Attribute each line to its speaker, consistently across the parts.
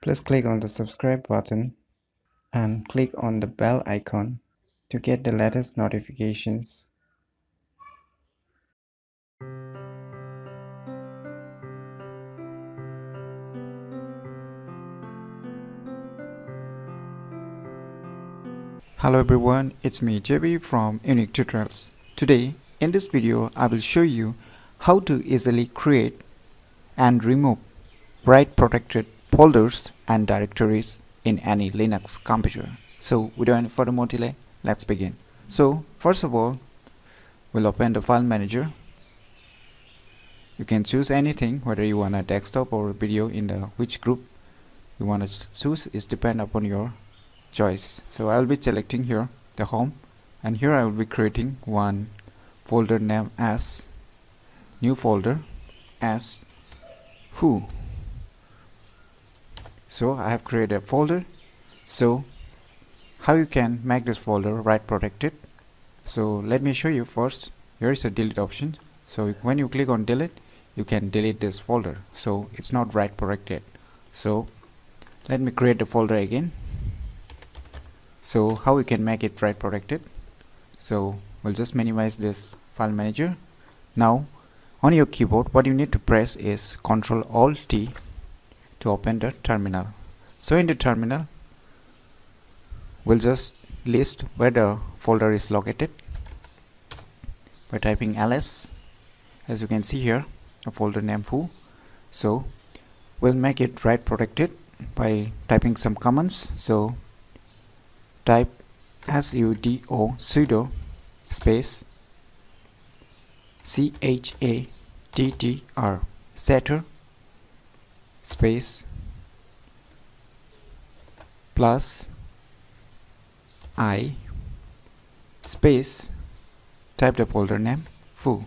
Speaker 1: Please click on the subscribe button and click on the bell icon to get the latest notifications. Hello everyone, it's me JB from Unique Tutorials. Today, in this video, I will show you how to easily create and remove write protected folders and directories in any Linux computer. So without any further more delay, let's begin. So first of all, we'll open the file manager. You can choose anything, whether you want a desktop or a video in the which group you want to choose is depend upon your choice. So I'll be selecting here the home and here I will be creating one folder name as new folder as foo so I have created a folder. So how you can make this folder write protected? So let me show you first. Here is a delete option. So when you click on delete you can delete this folder. So it's not write protected. So let me create the folder again. So how we can make it write protected? So we'll just minimize this file manager. Now on your keyboard what you need to press is Ctrl Alt T to open the terminal. So in the terminal we'll just list where the folder is located. By typing ls as you can see here a folder name foo. So we'll make it write protected by typing some commands. So type sudo sudo space c h a t t r setter space plus i space type the folder name foo.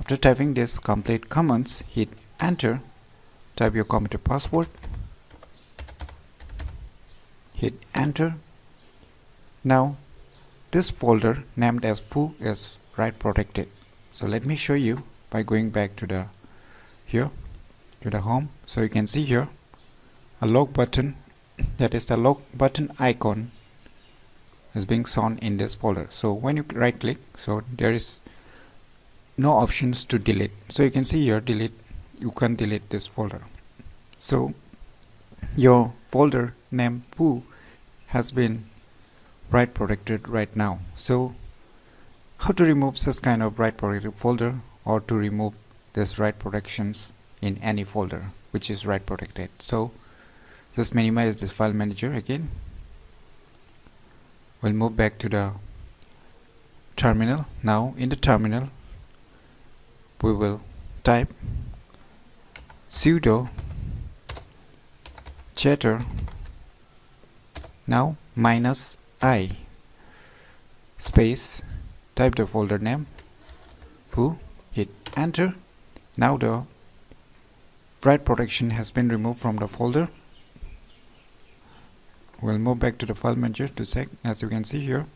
Speaker 1: After typing this complete commands hit enter type your computer password hit enter. Now this folder named as foo is write protected. So let me show you by going back to the here to the home. So you can see here a log button. That is the log button icon is being shown in this folder. So when you right click so there is no options to delete. So you can see here delete. You can delete this folder. So your folder name foo has been write protected right now. So how to remove such kind of write protected folder or to remove this write protections in any folder which is write protected. So just minimize this file manager again. We'll move back to the terminal. Now in the terminal we will type sudo chattr now minus i space type the folder name foo hit enter. Now the write protection has been removed from the folder. We'll move back to the file manager to check. As you can see here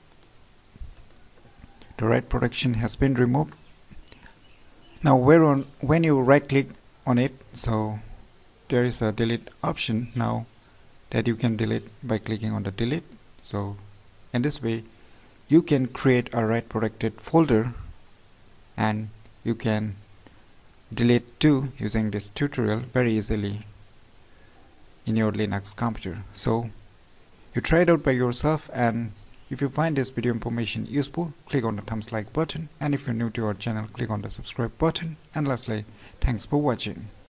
Speaker 1: the write protection has been removed. Now where on when you right click on it so there is a delete option now that you can delete by clicking on the delete. So in this way you can create a write protected folder and you can delete 2 using this tutorial very easily in your Linux computer. So you try it out by yourself and if you find this video information useful click on the thumbs like button and if you're new to our channel click on the subscribe button. And lastly thanks for watching